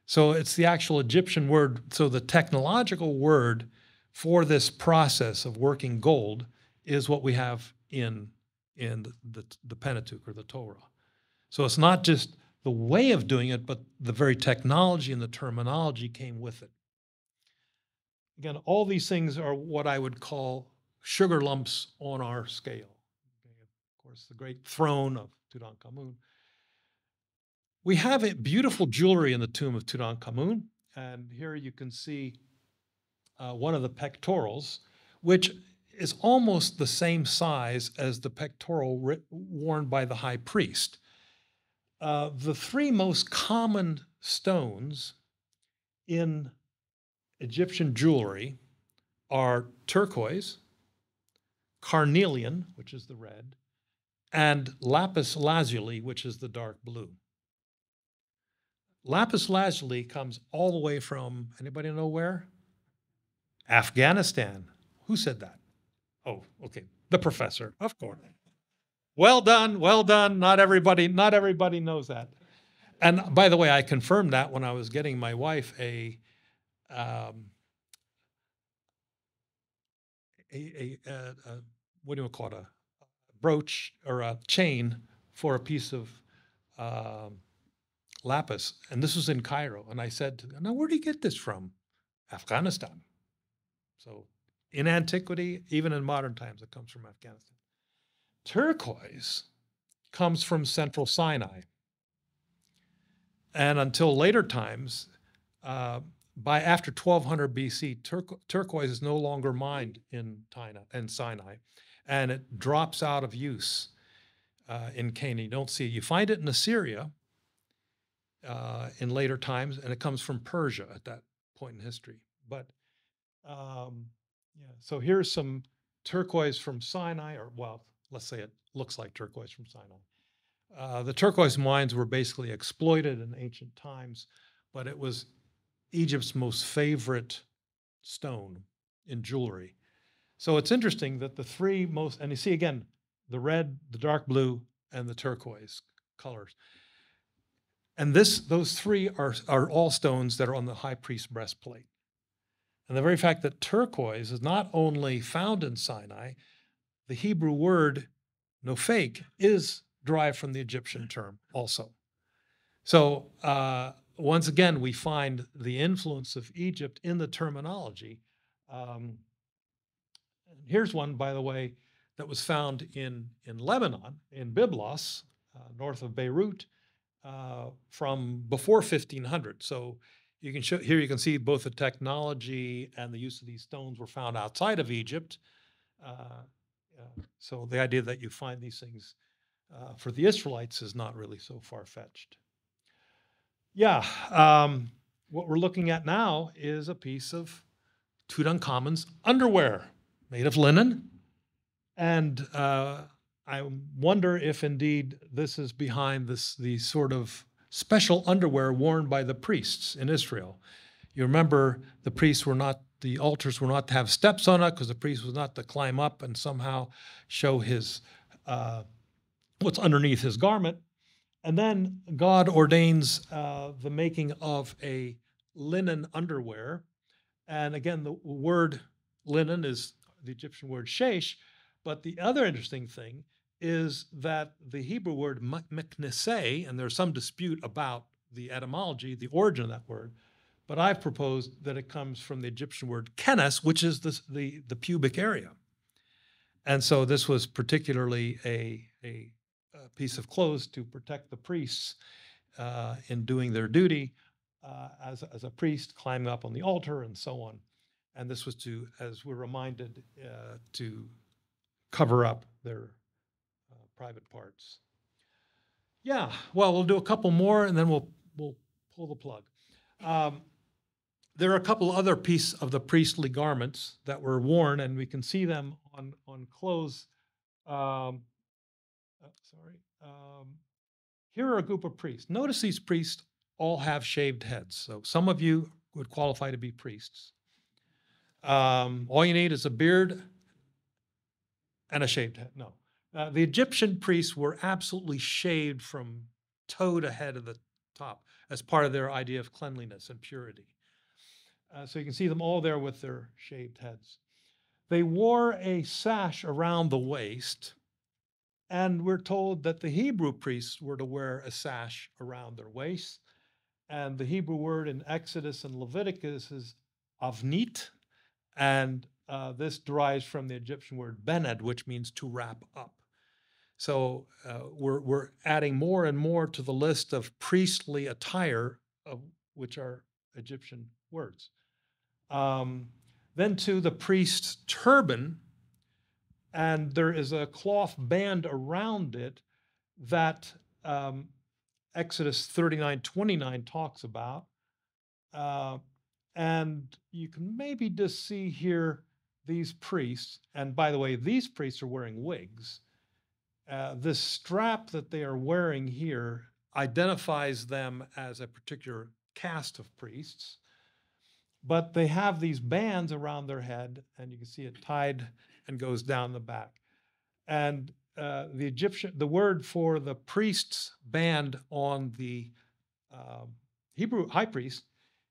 So it's the actual Egyptian word. So the technological word for this process of working gold is what we have in, in the, the Pentateuch or the Torah. So it's not just the way of doing it, but the very technology and the terminology came with it. Again, all these things are what I would call sugar lumps on our scale. Okay, of course, the great throne of Tutankhamun. We have a beautiful jewelry in the tomb of Tutankhamun, and here you can see uh, one of the pectorals, which is almost the same size as the pectoral worn by the high priest. Uh, the three most common stones in Egyptian jewelry are turquoise, carnelian, which is the red, and lapis lazuli, which is the dark blue. Lapis lazuli comes all the way from anybody know where? Afghanistan. Who said that? Oh, okay. The professor, of course. Well done, well done. Not everybody, not everybody knows that. And by the way, I confirmed that when I was getting my wife a um, a, a, a, what do you call it a brooch or a chain for a piece of um, lapis, and this was in Cairo. And I said, "Now, where do you get this from?" Afghanistan. So, in antiquity, even in modern times, it comes from Afghanistan. Turquoise comes from central Sinai. And until later times, uh, by after 1200 BC, turqu- turquoise is no longer mined in, Tina, in Sinai, and it drops out of use uh, in Canaan. You don't see it. You find it in Assyria uh, in later times, and it comes from Persia at that point in history. But um, yeah, so here's some turquoise from Sinai, or well, let's say it looks like turquoise from Sinai. Uh, the turquoise mines were basically exploited in ancient times, but it was Egypt's most favorite stone in jewelry. So it's interesting that the three most, and you see again, the red, the dark blue, and the turquoise colors. And this, those three are, are all stones that are on the high priest's breastplate. And the very fact that turquoise is not only found in Sinai, the Hebrew word nopheg is derived from the Egyptian term also. So uh, once again, we find the influence of Egypt in the terminology. Um, here's one, by the way, that was found in, in Lebanon, in Byblos, uh, north of Beirut, uh, from before 1500. So you can show here you can see both the technology and the use of these stones were found outside of Egypt. Uh, so the idea that you find these things uh, for the Israelites is not really so far fetched. Yeah, um, what we're looking at now is a piece of Tutankhamun's underwear made of linen. And uh, I wonder if indeed this is behind this the sort of special underwear worn by the priests in Israel. You remember the priests were not, the altars were not to have steps on it because the priest was not to climb up and somehow show his, uh, what's underneath his garment. And then God ordains uh, the making of a linen underwear. And again, the word linen is the Egyptian word shesh. But the other interesting thing is that the Hebrew word mekneseh, and there's some dispute about the etymology, the origin of that word, but I've proposed that it comes from the Egyptian word kenes, which is the, the, the pubic area. And so this was particularly a, a, a piece of clothes to protect the priests uh, in doing their duty uh, as, as a priest, climbing up on the altar and so on. And this was to, as we're reminded, uh, to cover up their private parts. Yeah, well, we'll do a couple more and then we'll we'll pull the plug. Um, there are a couple other pieces of the priestly garments that were worn, and we can see them on on clothes. Um, oh, sorry. Um, here are a group of priests. Notice these priests all have shaved heads. So some of you would qualify to be priests. Um, all you need is a beard and a shaved head. No. Uh, the Egyptian priests were absolutely shaved from toe to head of the top as part of their idea of cleanliness and purity. Uh, so you can see them all there with their shaved heads. They wore a sash around the waist, and we're told that the Hebrew priests were to wear a sash around their waist. And the Hebrew word in Exodus and Leviticus is avnit, and uh, this derives from the Egyptian word bened, which means to wrap up. So uh, we're, we're adding more and more to the list of priestly attire, of, which are Egyptian words. Um, then to the priest's turban, and there is a cloth band around it that um, Exodus 39 29 talks about. Uh, and you can maybe just see here these priests, and by the way, these priests are wearing wigs. Uh, this strap that they are wearing here identifies them as a particular caste of priests, but they have these bands around their head, and you can see it tied and goes down the back. And uh, the Egyptian, the word for the priest's band on the uh, Hebrew high priest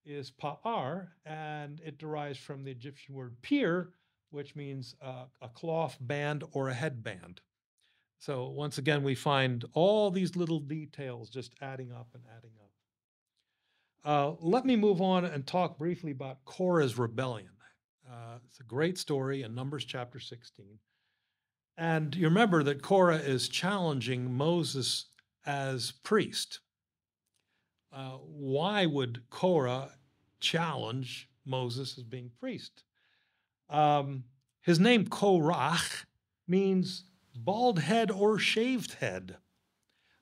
is pa'ar, and it derives from the Egyptian word pir, which means uh, a cloth band or a headband. So once again, we find all these little details just adding up and adding up. Uh, let me move on and talk briefly about Korah's rebellion. Uh, it's a great story in Numbers chapter 16. And you remember that Korah is challenging Moses as priest. Uh, why would Korah challenge Moses as being priest? Um, his name Korach means bald head or shaved head.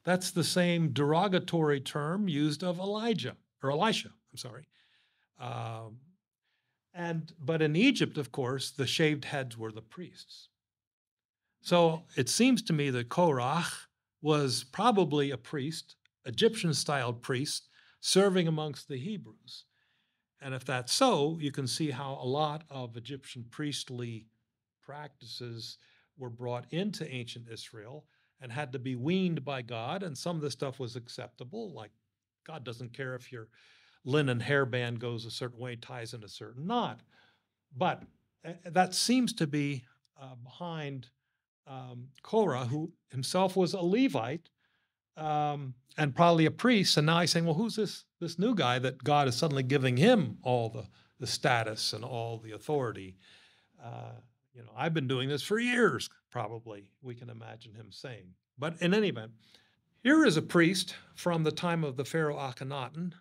That's the same derogatory term used of Elijah or Elisha. I'm sorry. Um, and but in Egypt, of course, the shaved heads were the priests. So it seems to me that Korach was probably a priest, Egyptian-styled priest, serving amongst the Hebrews. And if that's so, you can see how a lot of Egyptian priestly practices were brought into ancient Israel and had to be weaned by God. And some of the stuff was acceptable, like God doesn't care if your linen hairband goes a certain way, ties in a certain knot. But that seems to be uh, behind um, Korah, who himself was a Levite um, and probably a priest. And now he's saying, well, who's this this new guy that God is suddenly giving him all the the status and all the authority? Uh, you know, I've been doing this for years. Probably we can imagine him saying. But in any event, here is a priest from the time of the Pharaoh Akhenaten,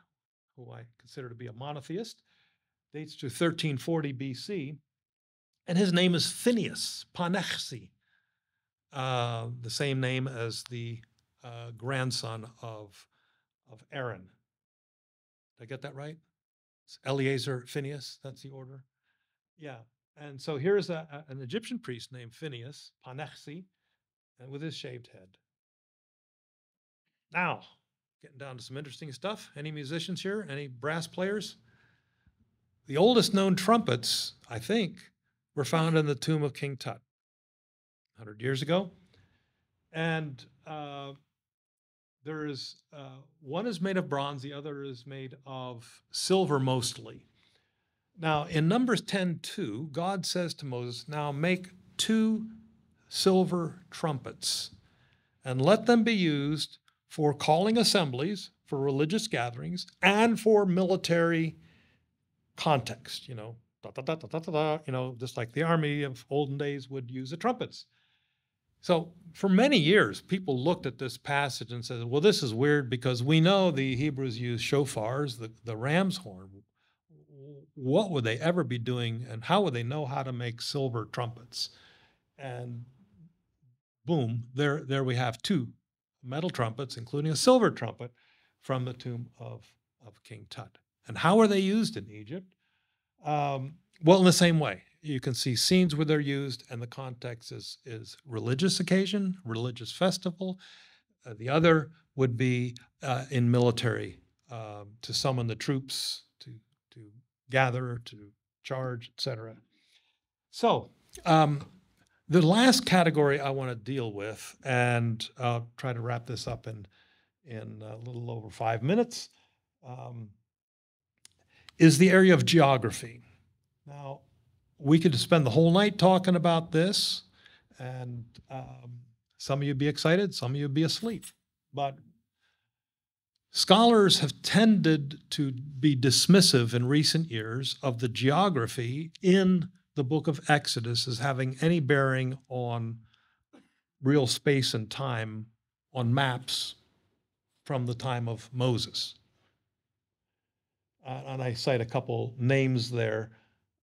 who I consider to be a monotheist, dates to 1340 BC, and his name is Phineas Panechsi, uh, the same name as the uh, grandson of, of Aaron. Did I get that right? It's Eleazar Phineas, that's the order. Yeah. And so here's a, a, an Egyptian priest named Phineas Panechsi, and with his shaved head. Now, getting down to some interesting stuff. Any musicians here? Any brass players? The oldest known trumpets, I think, were found in the tomb of King Tut 100 years ago. And uh, there is uh, one is made of bronze, the other is made of silver mostly. Now, in Numbers 10 2, God says to Moses, Now make two silver trumpets and let them be used for calling assemblies, for religious gatherings, and for military context, you know, da, da, da, da, da, da, you know, just like the army of olden days would use the trumpets. So for many years, people looked at this passage and said, well, this is weird because we know the Hebrews used shofars, the, the ram's horn. What would they ever be doing and how would they know how to make silver trumpets? And boom, there, there we have two metal trumpets, including a silver trumpet from the tomb of, of King Tut. And how are they used in Egypt? Um, well, in the same way. You can see scenes where they're used, and the context is, is religious occasion, religious festival. Uh, the other would be uh, in military um, to summon the troops, to, to gather, to charge, etc. So, um, the last category I want to deal with, and I'll try to wrap this up in, in a little over five minutes, um, is the area of geography. Now, we could spend the whole night talking about this, and um, some of you would be excited, some of you would be asleep. But scholars have tended to be dismissive in recent years of the geography in the book of Exodus as having any bearing on real space and time on maps from the time of Moses. Uh, and I cite a couple names there.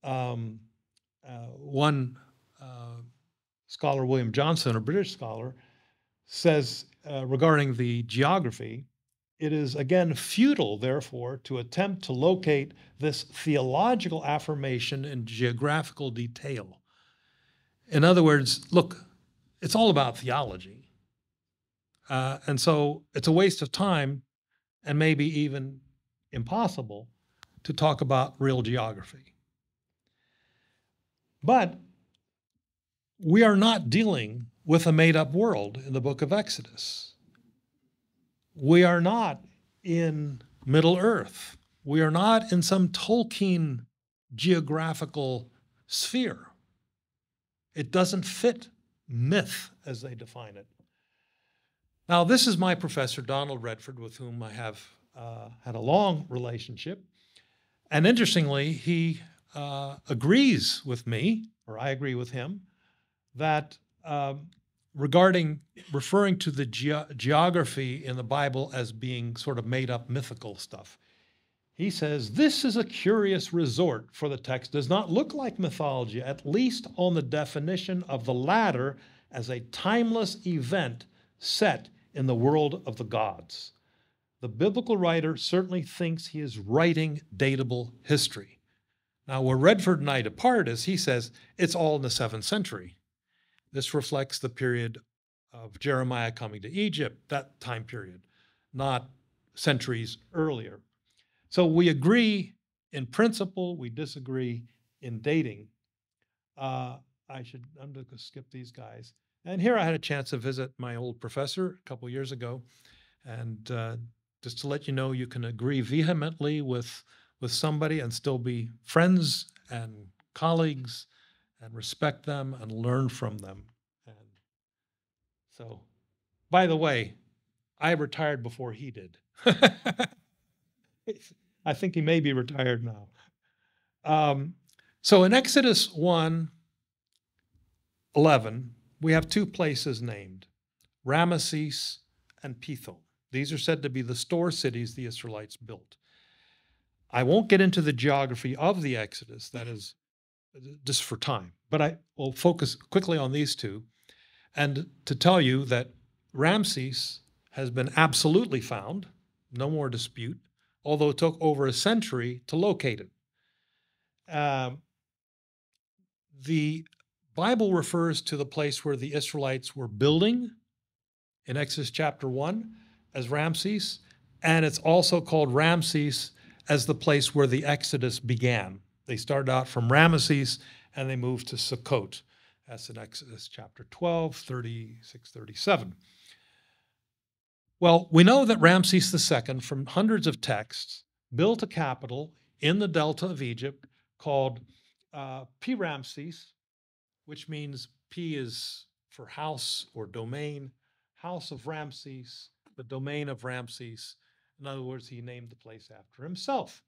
Um, uh, one uh, scholar, William Johnstone, a British scholar, says uh, regarding the geography it is again futile, therefore, to attempt to locate this theological affirmation in geographical detail. In other words, look, it's all about theology. Uh, and so it's a waste of time and maybe even impossible to talk about real geography. But we are not dealing with a made up world in the book of Exodus. We are not in Middle Earth. We are not in some Tolkien geographical sphere. It doesn't fit myth as they define it. Now, this is my professor, Donald Redford, with whom I have uh, had a long relationship. And interestingly, he uh, agrees with me, or I agree with him, that um, regarding referring to the ge- geography in the Bible as being sort of made up mythical stuff. He says, This is a curious resort, for the text does not look like mythology, at least on the definition of the latter as a timeless event set in the world of the gods. The biblical writer certainly thinks he is writing datable history. Now, where Redford and I depart is he says it's all in the seventh century. This reflects the period of Jeremiah coming to Egypt, that time period, not centuries earlier. So we agree in principle, we disagree in dating. Uh, I should, I'm going to skip these guys. And here I had a chance to visit my old professor a couple years ago. And uh, just to let you know, you can agree vehemently with, with somebody and still be friends and colleagues and respect them and learn from them. And so, by the way, I retired before he did. *laughs* I think he may be retired now. Um, so in Exodus 1 11, we have two places named Ramesses and Pithom. These are said to be the store cities the Israelites built. I won't get into the geography of the Exodus, that is just for time, but I will focus quickly on these two and to tell you that Ramses has been absolutely found, no more dispute, although it took over a century to locate it. Um, the Bible refers to the place where the Israelites were building in Exodus chapter 1 as Ramses, and it's also called Ramses as the place where the Exodus began. They started out from Ramesses and they moved to Sukkot. That's in Exodus chapter 12, 36, 37. Well, we know that Ramses II, from hundreds of texts, built a capital in the delta of Egypt called uh, Pi-Ramses, which means P is for house or domain, house of Ramses, the domain of Ramses. In other words, he named the place after himself.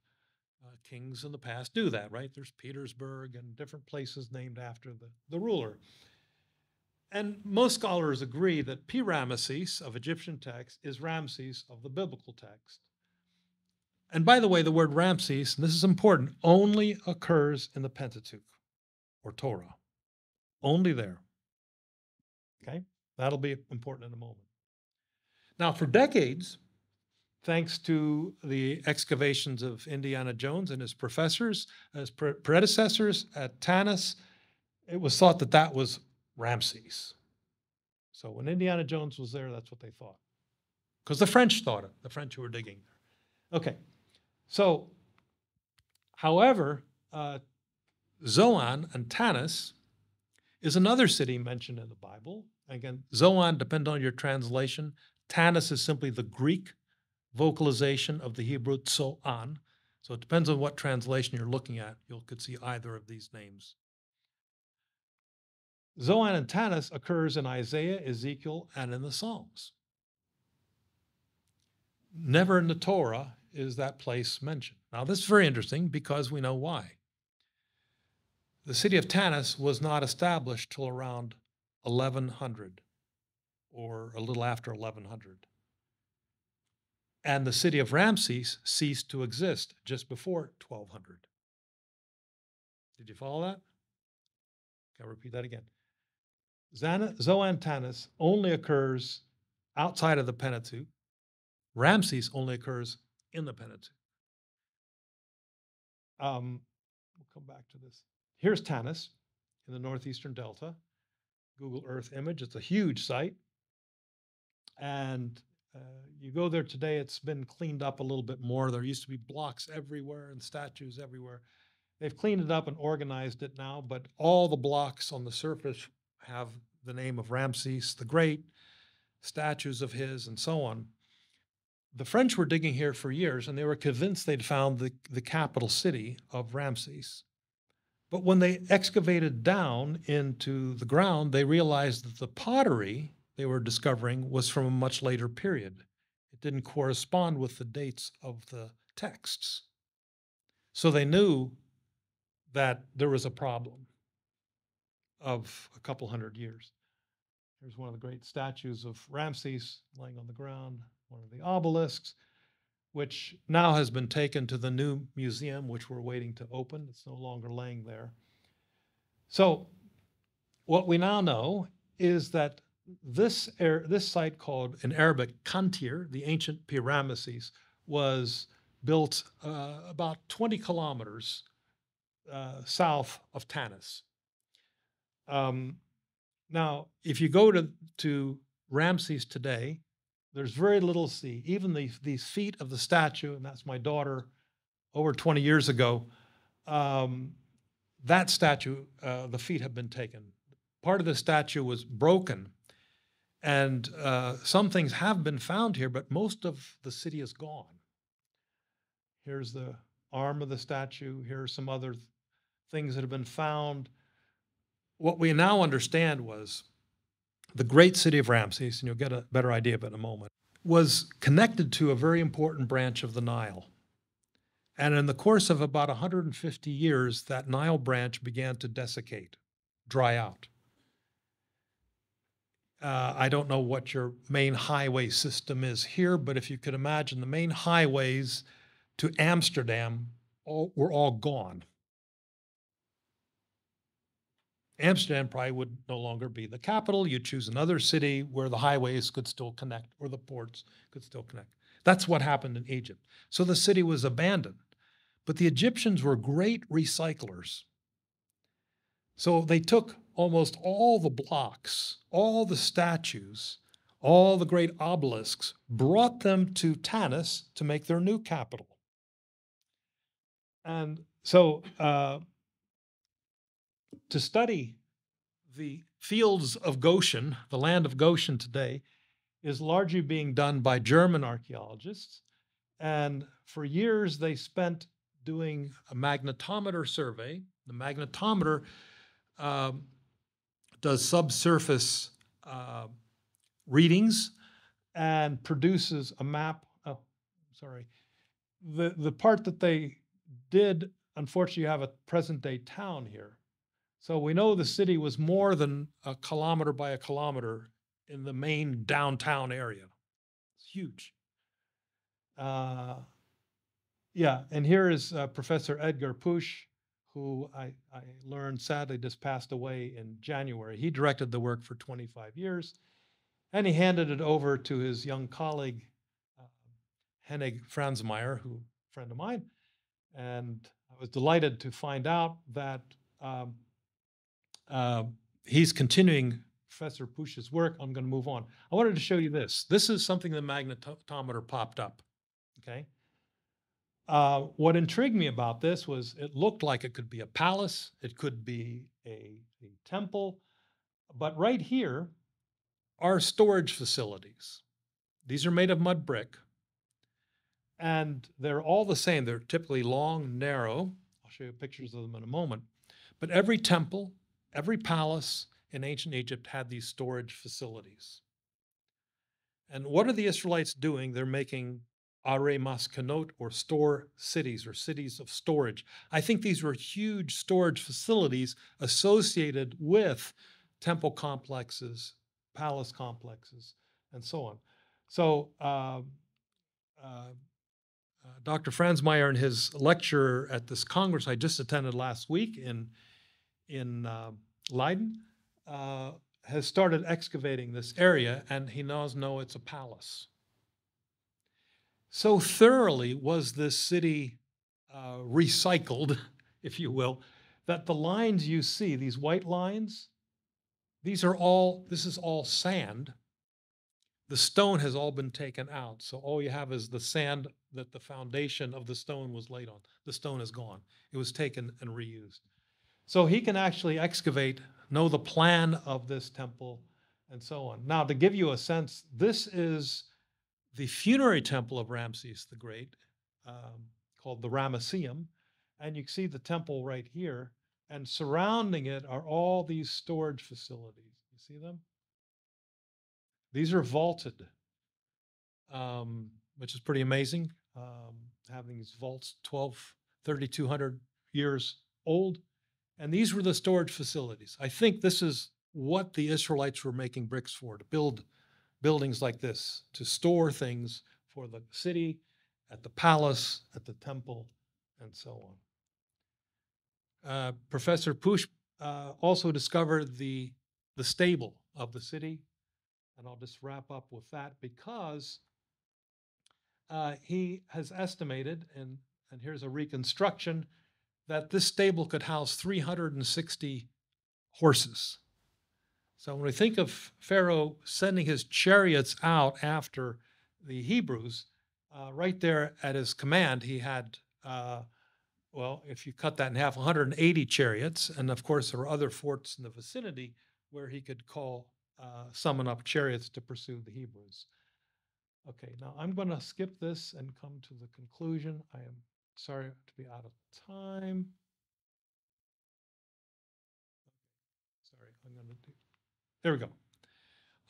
Uh, kings in the past do that, right? There's Petersburg and different places named after the, the ruler. And most scholars agree that Pi-Ramesses of Egyptian text is Ramses of the biblical text. And by the way, the word Ramses, and this is important, only occurs in the Pentateuch or Torah. Only there. Okay? That'll be important in a moment. Now, for decades, thanks to the excavations of Indiana Jones and his professors, his predecessors at Tanis, it was thought that that was Ramses. So when Indiana Jones was there, that's what they thought. Because the French thought it, the French who were digging there. Okay, so, however, uh, Zoan and Tanis is another city mentioned in the Bible. Again, Zoan, depend on your translation. Tanis is simply the Greek vocalization of the Hebrew Tzoan. So it depends on what translation you're looking at. You could see either of these names. Zoan and Tanis occurs in Isaiah, Ezekiel, and in the Psalms. Never in the Torah is that place mentioned. Now, this is very interesting because we know why. The city of Tanis was not established till around 1100 or a little after 1100. And the city of Ramses ceased to exist just before 1200. Did you follow that? I'll repeat that again. Zoantanis only occurs outside of the Pentateuch. Ramses only occurs in the Pentateuch. Um, we'll come back to this. Here's Tanis in the northeastern delta. Google Earth image. It's a huge site. And uh, you go there today, it's been cleaned up a little bit more. There used to be blocks everywhere and statues everywhere. They've cleaned it up and organized it now, but all the blocks on the surface have the name of Ramses the Great, statues of his, and so on. The French were digging here for years and they were convinced they'd found the, the capital city of Ramses. But when they excavated down into the ground, they realized that the pottery they were discovering was from a much later period. It didn't correspond with the dates of the texts. So they knew that there was a problem of a couple hundred years. Here's one of the great statues of Ramses laying on the ground, one of the obelisks, which now has been taken to the new museum, which we're waiting to open. It's no longer laying there. So, what we now know is that this, er, this site called in Arabic Qantir, the ancient Ramesses, was built uh, about 20 kilometers uh, south of Tanis. Um, now, if you go to, to Ramses today, there's very little to see. Even the, these feet of the statue, and that's my daughter over 20 years ago, um, that statue, uh, the feet have been taken. Part of the statue was broken, and uh, some things have been found here, but most of the city is gone. Here's the arm of the statue. Here are some other th- things that have been found. What we now understand was the great city of Ramses, and you'll get a better idea of it in a moment, was connected to a very important branch of the Nile. And in the course of about 150 years, that Nile branch began to desiccate, dry out. Uh, I don't know what your main highway system is here, but if you could imagine the main highways to Amsterdam all, were all gone. Amsterdam probably would no longer be the capital. You'd choose another city where the highways could still connect or the ports could still connect. That's what happened in Egypt. So the city was abandoned. But the Egyptians were great recyclers. So they took almost all the blocks, all the statues, all the great obelisks, brought them to Tanis to make their new capital. And so uh, to study the fields of Goshen, the land of Goshen today, is largely being done by German archaeologists. And for years, they spent doing a magnetometer survey. The magnetometer um, does subsurface uh, readings and produces a map. Oh, sorry. The, the part that they did, unfortunately, you have a present day town here. So we know the city was more than a kilometer by a kilometer in the main downtown area. It's huge. Uh, yeah, and here is uh, Professor Edgar Pusch, who I, I learned sadly just passed away in January. He directed the work for 25 years, and he handed it over to his young colleague, uh, Henning Franzmeier, who a friend of mine. And I was delighted to find out that um, uh, he's continuing Professor Pusch's work. I'm going to move on. I wanted to show you this. This is something the magnetometer popped up. Okay. Uh, what intrigued me about this was it looked like it could be a palace, it could be a, a temple, but right here are storage facilities. These are made of mud brick, and they're all the same. They're typically long, narrow. I'll show you pictures of them in a moment. But every temple, every palace in ancient Egypt had these storage facilities. And what are the Israelites doing? They're making are maskanot or store cities or cities of storage. I think these were huge storage facilities associated with temple complexes, palace complexes, and so on. So, uh, uh, uh, Dr. Franzmeier, in his lecture at this Congress I just attended last week in, in uh, Leiden, has started excavating this area, and he knows no, it's a palace. So thoroughly was this city uh, recycled, *laughs* if you will, that the lines you see, these white lines, these are all, this is all sand. The stone has all been taken out. So all you have is the sand that the foundation of the stone was laid on. The stone is gone. It was taken and reused. So he can actually excavate, know the plan of this temple, and so on. Now, to give you a sense, this is the funerary temple of Ramses the Great, um, called the Ramesseum, and you see the temple right here, and surrounding it are all these storage facilities. You see them? These are vaulted, um, which is pretty amazing. Um, having these vaults 12, 3,200 years old. And these were the storage facilities. I think this is what the Israelites were making bricks for to build buildings like this to store things for the city, at the palace, at the temple, and so on. Uh, Professor Pusch uh, also discovered the, the stable of the city, and I'll just wrap up with that because uh, he has estimated, and, and here's a reconstruction, that this stable could house 360 horses. So when we think of Pharaoh sending his chariots out after the Hebrews, uh, right there at his command, he had uh, Well, if you cut that in half, 180 chariots, and of course, there were other forts in the vicinity where he could call, uh, summon up chariots to pursue the Hebrews. Okay, now I'm going to skip this and come to the conclusion. I am sorry to be out of time. Sorry, I'm going to do, there we go.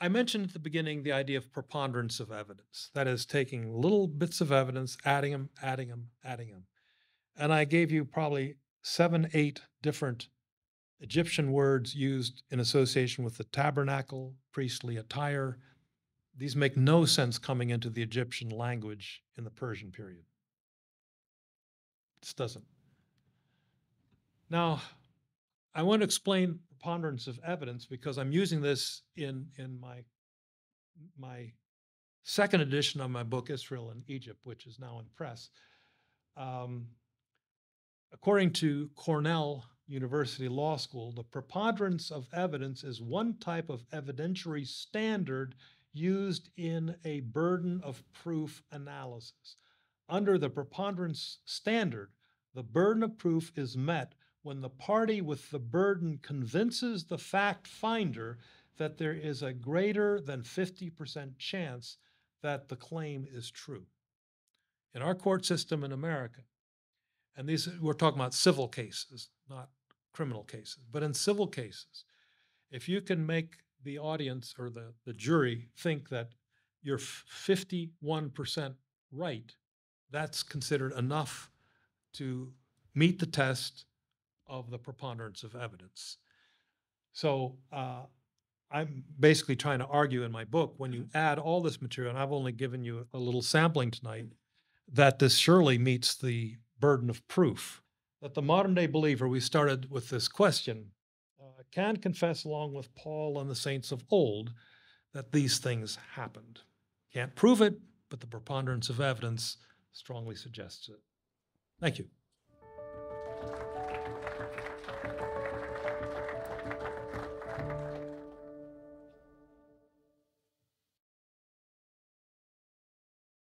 I mentioned at the beginning the idea of preponderance of evidence. That is, taking little bits of evidence, adding them, adding them, adding them. And I gave you probably seven, eight different Egyptian words used in association with the tabernacle, priestly attire. These make no sense coming into the Egyptian language in the Persian period. This doesn't. Now, I want to explain preponderance of evidence because I'm using this in, in my, my second edition of my book, Israel in Egypt, which is now in press. Um, according to Cornell University Law School, the preponderance of evidence is one type of evidentiary standard used in a burden of proof analysis. Under the preponderance standard, the burden of proof is met when the party with the burden convinces the fact finder that there is a greater than 50% chance that the claim is true. In our court system in America, and these we're talking about civil cases, not criminal cases, but in civil cases, if you can make the audience or the, the jury think that you're 51% right, that's considered enough to meet the test of the preponderance of evidence. So uh, I'm basically trying to argue in my book when you add all this material, and I've only given you a little sampling tonight, that this surely meets the burden of proof. That the modern day believer, we started with this question, uh, can confess along with Paul and the saints of old that these things happened. Can't prove it, but the preponderance of evidence strongly suggests it. Thank you.